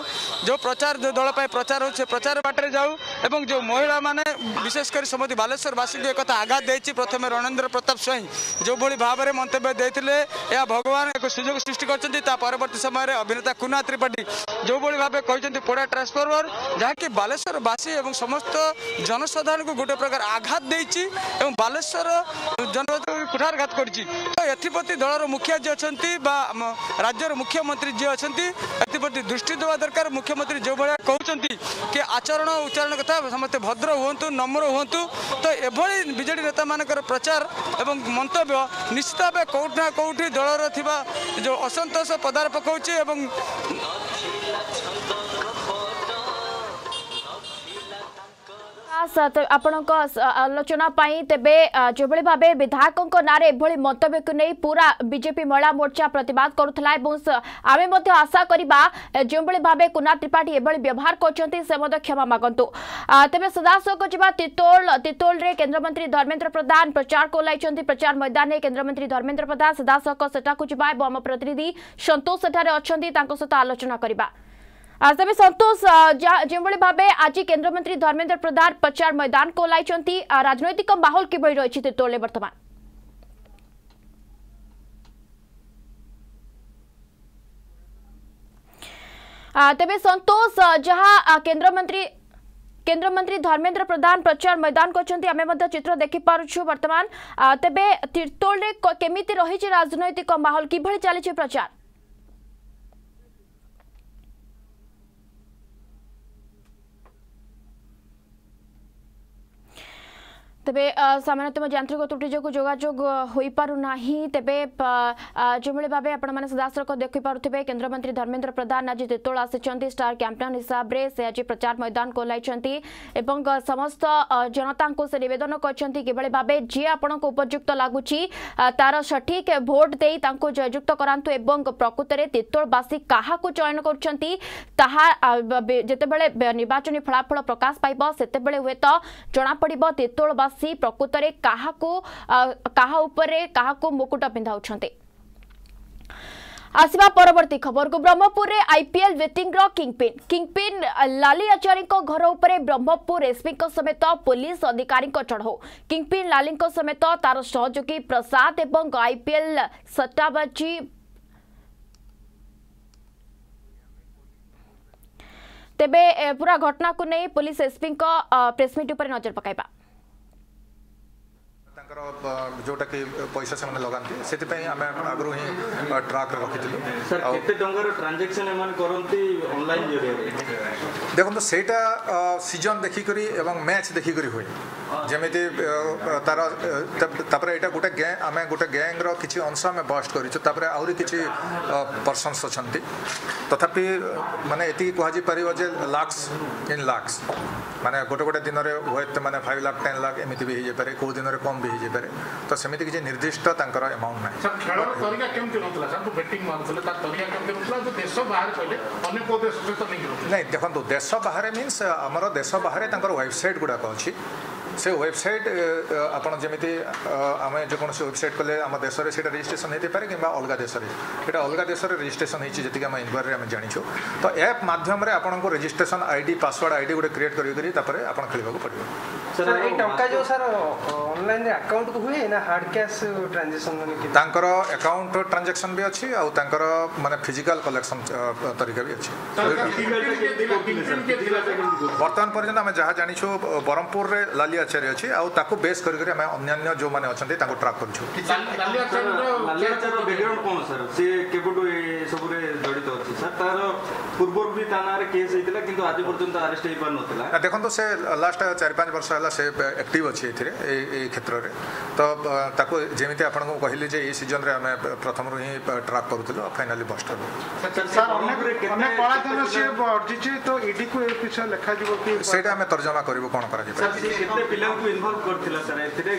ଯେଉଁ ପ୍ରଚାର ଯେଉଁ ଦଳ ପାଇଁ ପ୍ରଚାର ହେଉଛି ସେ ପ୍ରଚାର ବାଟରେ ଯାଉ ଏବଂ ଯେଉଁ ମହିଳାମାନେ ବିଶେଷ କରି ସମତି ବାଲେଶ୍ୱରବାସୀଙ୍କୁ ଏକଥା ଆଘାତ ଦେଇଛି ପ୍ରଥମେ ରଣେନ୍ଦ୍ର ପ୍ରତାପ ସ୍ୱାଇଁ ଯେଉଁଭଳି ଭାବରେ ମନ୍ତବ୍ୟ ଦେଇଥିଲେ ଏହା ଭଗବାନ ଏକ ସୁଯୋଗ ସୃଷ୍ଟି କରିଛନ୍ତି ତା ପରବର୍ତ୍ତୀ ସମୟରେ ଅଭିନେତା କୁନା ତ୍ରିପାଠୀ ଯେଉଁଭଳି ଭାବେ କହିଛନ୍ତି ପୋଡ଼ା ଟ୍ରାନ୍ସଫର୍ମର ଯାହାକି ବାଲେଶ୍ୱରବାସୀ ଏବଂ ସମସ୍ତ ଜନସାଧାରଣଙ୍କୁ ଗୋଟେ ପ୍ରକାର ଆଘାତ ଦେଇଛି ଏବଂ ବାଲେଶ୍ୱର ଦେଶର ଜନତାକୁ କୁଠାରଘାତ କରିଛି ତ ଏଥିପ୍ରତି ଦଳର ମୁଖିଆ ଯିଏ ଅଛନ୍ତି ବା ଆମ ରାଜ୍ୟର ମୁଖ୍ୟମନ୍ତ୍ରୀ ଯିଏ ଅଛନ୍ତି ଏଥିପ୍ରତି ଦୃଷ୍ଟି ଦେବା ଦରକାର ମୁଖ୍ୟମନ୍ତ୍ରୀ ଯେଉଁଭଳିଆ କହୁଛନ୍ତି କି ଆଚରଣ ଉଚ୍ଚାରଣ କଥା ସମସ୍ତେ ଭଦ୍ର ହୁଅନ୍ତୁ ନମ୍ର ହୁଅନ୍ତୁ ତ ଏଭଳି ବିଜେଡ଼ି ନେତାମାନଙ୍କର ପ୍ରଚାର ଏବଂ ମନ୍ତବ୍ୟ ନିଶ୍ଚିତ ଭାବେ କେଉଁଠି ନା କେଉଁଠି ଦଳର ଥିବା ଯେଉଁ ଅସନ୍ତୋଷ ପଦାର ପକାଉଛି ଏବଂ দাস আপনার আলোচনা তেবে যেভাবে ভাবে বিধায়ক নাঁরে এভাবে মন্তব্যকে নিয়ে পুরা বিজেপি মহিলা মোর্চা প্রতবাদ করুলা এবং আমি আশা করা যেভাবে ভাবে কুনা ত্রিপাঠী এভাবে ব্যবহার করছেন সে ক্ষমা মাগতু তবে সদাশোক যা তিতোল তিতোলের কেন্দ্রমন্ত্রী ধর্মেন্দ্র প্রধান প্রচার কু ওলাইছেন প্রচার ময়দানে কেন্দ্রমন্ত্রী ধর্মেন্দ্র প্রধান সদাশোক সেটা যা এবং আম প্রতিনিধি সন্তোষ সেঠার অনেক সহ আলোচনা করা तेज संतोष जो भाई भाव आज केन्द्र मंत्री धर्मेन्द्र प्रधान प्रचार मैदान को ओल्ल राजनैतिक माहौल कि तेतवे बर्तमान तबे संतोष जहाँ केन्द्रमंत्री केन्द्रमंत्री धर्मेन्द्र प्रधान प्रचार मैदान को आमे मध्य चित्र देखिपु वर्तमान तेरे तीर्तोल केमी रही राजनैतिक माहौल किभ चली प्रचार तेज सामान्य जांत्रिक त्रुटि जो जोजोग हो पारना तेज जो भाव आप सदासख देख पारे केन्द्रमंत्री धर्मेन्द्र प्रधान आज तेतोल आटार कैंपेन हिसाब से आज प्रचार मैदान को एवं समस्त जनता को से नवेदन करे आपण को उपयुक्त लगुच तार सठिक भोट दे जयजुक्त करातु एवं प्रकृत में तेतोलवासी क्या चयन करते निर्वाचन फलाफल प्रकाश पाइब से हूं तो जमापड़ तेतोलवासी देशवासी प्रकृत मुकुट पिंधा आसवा परवर्त खबर को ब्रह्मपुर रे आईपीएल वेटिंग रो किंगपिन किंगपिन लाली आचारी को घर उपर ब्रह्मपुर एसपी को समेत पुलिस अधिकारी को चढ़ो किंगपिन लाली को समेत तार सहयोगी प्रसाद एवं आईपीएल सट्टाबाजी तेबे पूरा घटना को नहीं पुलिस एसपी को प्रेस मीट पर नजर पकाइबा जोटा कि पैसा से लगाते से आम आगु ही ट्राक रखी ट्रांजाक्शन ऑनलाइन देखो सेटा सीजन देखिक मैच देखिक हुए ଯେମିତି ତାର ତାପରେ ଏଇଟା ଗୋଟେ ଗ୍ୟାଙ୍ଗ ଆମେ ଗୋଟେ ଗ୍ୟାଙ୍ଗର କିଛି ଅଂଶ ଆମେ ବଷ୍ଟ କରିଛୁ ତାପରେ ଆହୁରି କିଛି ପର୍ସନ୍ସ ଅଛନ୍ତି ତଥାପି ମାନେ ଏତିକି କୁହାଯାଇପାରିବ ଯେ ଲାକ୍ସ ଇନ୍ ଲାକ୍ସ ମାନେ ଗୋଟେ ଗୋଟେ ଦିନରେ ହୁଏତ ମାନେ ଫାଇଭ୍ ଲାଖ୍ ଟେନ୍ ଲାଖ୍ ଏମିତି ବି ହେଇଯାଇପାରେ କେଉଁ ଦିନରେ କମ୍ ବି ହେଇଯାଏ ଯାଇପାରେ ତ ସେମିତି କିଛି ନିର୍ଦ୍ଦିଷ୍ଟ ତାଙ୍କର ଏମାଉଣ୍ଟ ନାହିଁ ନାଇଁ ଦେଖନ୍ତୁ ଦେଶ ବାହାରେ ମିନ୍ସ ଆମର ଦେଶ ବାହାରେ ତାଙ୍କର ୱେବସାଇଟ୍ ଗୁଡ଼ାକ ଅଛି সে ওয়েবসাইট আপনার যেমি আমি যেকোন ওয়েবসাইট কলে আমার দেশের সেটা রেজিষ্ট্রেসন হয়ে পারে কিংবা অলগা দেশের এটা অলগা দেশের রেজিষ্ট্রেসন হয়েছে যেত আমার ইনকোয়ারি আমি জাঁচু তো অ্যাপ মাধ্যমে আপনার রেজিষ্ট্রেসন আইডি পাসওয়ার্ড আইডি গোটে ক্রিয়েট করি তারপরে আপনার খেলা পড়বে ତାଙ୍କର ଆକାଉଣ୍ଟ ଟ୍ରାଞ୍ଜାକ୍ସନ୍ ବି ଅଛି ଆଉ ତାଙ୍କର ମାନେ ଫିଜିକାଲ କଲେକ୍ସନ୍ ତରିକା ବି ଅଛି ବର୍ତ୍ତମାନ ପର୍ଯ୍ୟନ୍ତ ଆମେ ଯାହା ଜାଣିଛୁ ବ୍ରହ୍ମପୁରରେ ଲାଲିଆ ଆଚାର୍ଯ୍ୟ ଅଛି ଆଉ ତାକୁ ବେସ୍ କରିକରି ଆମେ ଅନ୍ୟାନ୍ୟ ଯେଉଁମାନେ ଅଛନ୍ତି ତାଙ୍କୁ ଟ୍ରାକ୍ କରୁଛୁ ଦେଖନ୍ତୁ ସେ ଲାଷ୍ଟ ଚାରି ପାଞ୍ଚ ବର୍ଷ ହେଲା ସେ ଆକ୍ଟିଭ୍ ଅଛି ଏଥିରେ ଏଇ ଏଇ କ୍ଷେତ୍ରରେ ତ ତାକୁ ଯେମିତି ଆପଣଙ୍କୁ କହିଲି ଯେ ଏଇ ସିଜନ୍ରେ ଆମେ ପ୍ରଥମରୁ ହିଁ ଟ୍ରାକ୍ କରୁଥିଲୁ ଫାଇନାଲି ବଷ୍ଟ ହେଲୁ ସେଇଟା ଆମେ ତର୍ଜମା କରିବୁ କ'ଣ କରାଯିବ ପିଲାଙ୍କୁ ଇନଭଲ୍ଭ କରିଥିଲା ସାର୍ ଏଥିରେ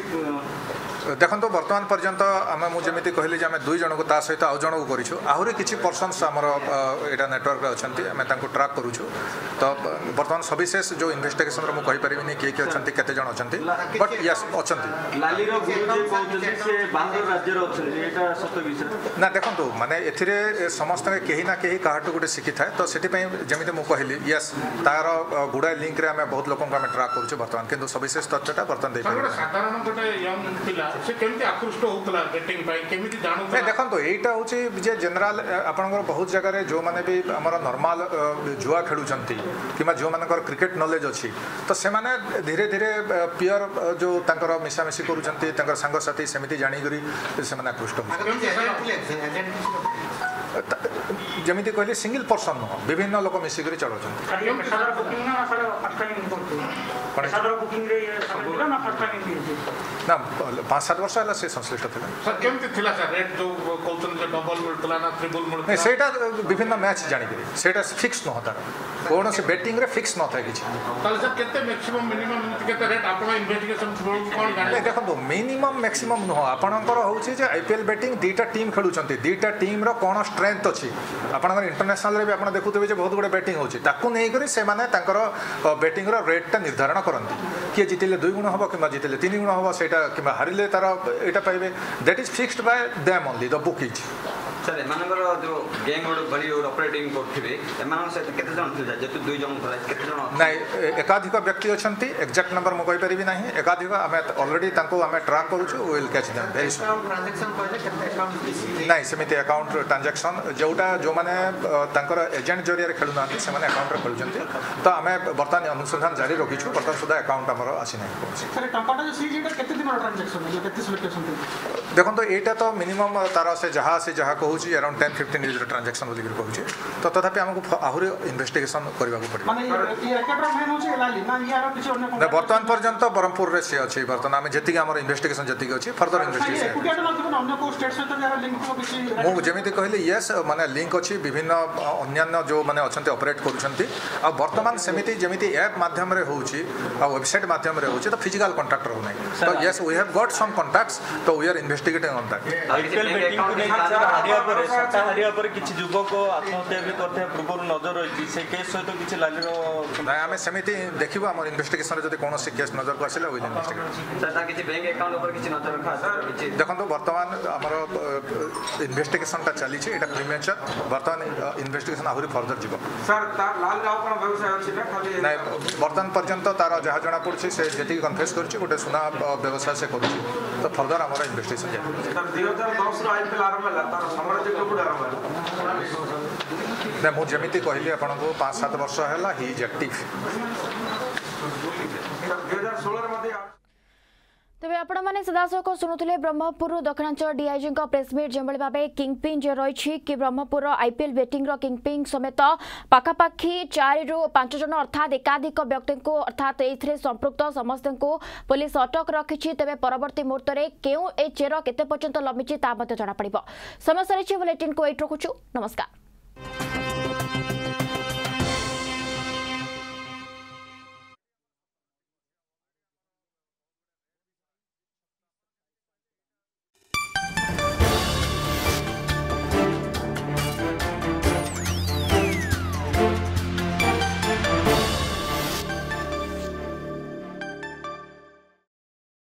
देखो तो वर्तमान पर्यंत आम मुझे कहली आम दुईज को सहित आउ जन को आहरी किसी पर्सनस यहाँ नेटवर्क अच्छे ट्राक करुचु तो बर्तमान सविशेष जो इनभेस्टिगेसन रही किए किए अच्छे के बट ये अच्छा ना देखो मानने समस्त कहीं ना क्या गोटे शिखी था तो जमी कहली ये तार गुड़ाए लिंक में बहुत लोग ट्राक करुँ सविशेष तथ्यटा बर्तमान देखा ᱥᱮ ケン ᱛᱮ আকৃষ্ট হুতলা বেটিং বাই কেমিতি জানু নে দেখো তো এইটা হচি বিজে জেনারেল আপোনাক বহু জাগারে জো মানে বি আমারা নরমাল জুয়া খেলু জন্তি কিমা জো মানক ক্রিকেট নলেজ আছে তো সে মানে ধীরে ধীরে পিওর জো তাকৰ মিছা মিছি কৰু জন্তি তংকৰ সংগ সাথী সমিতি জানি গৰি সে মানে আকৃষ্ট হুত যেমি কহিলি সিঙ্গল পর্সন নুহ বিভিন্ন লোক মিশিকি চলাউছেন না পাঁচ সাত বর্ষ হল সে সংশ্লিষ্ট লা সেইটা বিভিন্ন ম্যাচ জাণিকি সেইটা ফিক্স নুহ তার কৌশি বেটিংরে ফিক্স নথায় কিছু দেখুন মিনিমম ম্যাক্সিমম নুহ আপনার হচ্ছে যে আইপিএল বেটিং দুইটা টিম খেলুছেন দুইটা টিম্র কোণ স্ট্রেংথ ଟ୍ରେଣ୍ଡ ଅଛି ଆପଣଙ୍କର ଇଣ୍ଟରନ୍ୟାସନାଲରେ ବି ଆପଣ ଦେଖୁଥିବେ ଯେ ବହୁତ ଗୁଡ଼ିଏ ବେଟିଂ ହେଉଛି ତାକୁ ନେଇକରି ସେମାନେ ତାଙ୍କର ବେଟିଂର ରେଟ୍ଟା ନିର୍ଦ୍ଧାରଣ କରନ୍ତି କିଏ ଜିତିଲେ ଦୁଇ ଗୁଣ ହେବ କିମ୍ବା ଜିତିଲେ ତିନି ଗୁଣ ହେବ ସେଇଟା କିମ୍ବା ହାରିଲେ ତାର ଏଇଟା ପାଇବେ that is fixed by them only the book is एकाधिक व्यक् अच्छा एक्जाक्ट नंबर मुझे ना एकाधिक अलरेडी ट्राक करमी ट्रांजाक्शन जोटा जो मैंने एजेंट जरिए खेलु ना अकाउंट खोलुँ तो आम बर्तमान अनुसंधान जारी रखीछ बर्तन सुधा अकाउंट आम आसीना देखो यहाँ तो मिनिमम तार से जहाँ से जहाँ कह रोचे around ten fifteen days transaction बोल कह तो तथापि आमको आहरी इनभेस्टिगेसन पड़े बर्तमान पर्यटन तो ब्रह्मपुर में सी अच्छी बर्तन आम जी आम जी अच्छी फर्दर इनभेस्टिगे मुझे कहली ये मैंने लिंक अच्छी विभिन्न अन्न्य जो मैंने अच्छा अपरेट करतमान सेमती जमी एप मध्यम होबसाइट मध्यम हो फिजिकाल कंटाक्ट रो ना तो ये we have got some contact तो वी आर इनभेटिगेटिंग ଖାତା ହାରିବା ପରେ କିଛି ଯୁବକ ଆତ୍ମହତ୍ୟା ବି କରିଥିବା ପୂର୍ବରୁ ନଜର ରହିଛି ସେ କେସ୍ ସହିତ କିଛି ଲାଲିର ନାଇଁ ଆମେ ସେମିତି ଦେଖିବୁ ଆମର ଇନଭେଷ୍ଟିଗେସନରେ ଯଦି କୌଣସି କେସ୍ ନଜରକୁ ଆସିଲା ୱିଥ୍ ଇନଭେଷ୍ଟିଗେସନ୍ ଦେଖନ୍ତୁ ବର୍ତ୍ତମାନ ଆମର ଇନଭେଷ୍ଟିଗେସନଟା ଚାଲିଛି ଏଇଟା ପ୍ରିମେଚର୍ ବର୍ତ୍ତମାନ ଇନଭେଷ୍ଟିଗେସନ ଆହୁରି ଫର୍ଦର ଯିବ ନାଇଁ ବର୍ତ୍ତମାନ ପର୍ଯ୍ୟନ୍ତ ତାର ଯାହା ଜଣାପଡ଼ୁଛି ସେ ଯେତିକି କନଫେସ୍ କରିଛି ଗୋଟେ ସୁନା ବ୍ୟବସାୟ ସେ କରୁଛି ତ ଫର୍ଦର ଆମର ଇନଭେଷ୍ଟିଗେସନ ଦୁଇ ହଜାର ଦଶରୁ ଆଇ ପି ଏଲ୍ ଆରମ୍ଭ ହେଲା ତାର ସମୟ ନା ମୁଁ ଯେମିତି କହିଲି ଆପଣଙ୍କୁ ପାଞ୍ଚ ସାତ ବର୍ଷ ହେଲା ହି ଇଜ୍ ଆକ୍ଟିଭ୍ ଦୁଇ ହଜାର ଷୋହଳରେ ମଧ୍ୟ ତେବେ ଆପଣମାନେ ସିଧାସଳଖ ଶୁଣୁଥିଲେ ବ୍ରହ୍ମପୁରରୁ ଦକ୍ଷିଣାଞ୍ଚଳ ଡିଆଇଜିଙ୍କ ପ୍ରେସ୍ମିଟ୍ ଯେଭଳି ଭାବେ କିଙ୍ଗପିଙ୍ଗ ଯେ ରହିଛି କି ବ୍ରହ୍ମପୁରର ଆଇପିଏଲ୍ ବେଟିଂର କିଙ୍ଗପିଙ୍ଗ ସମେତ ପାଖାପାଖି ଚାରିରୁ ପାଞ୍ଚ ଜଣ ଅର୍ଥାତ୍ ଏକାଧିକ ବ୍ୟକ୍ତିଙ୍କୁ ଅର୍ଥାତ୍ ଏଥିରେ ସମ୍ପୃକ୍ତ ସମସ୍ତଙ୍କୁ ପୋଲିସ ଅଟକ ରଖିଛି ତେବେ ପରବର୍ତ୍ତୀ ମୁହୂର୍ତ୍ତରେ କେଉଁ ଏ ଚେର କେତେ ପର୍ଯ୍ୟନ୍ତ ଲମିଛି ତାହା ମଧ୍ୟ ଜଣାପଡ଼ିବ ସମୟ ସରିଛି ବୁଲେଟିନ୍କୁ ଏଇଠି ରଖୁଛୁ ନମସ୍କାର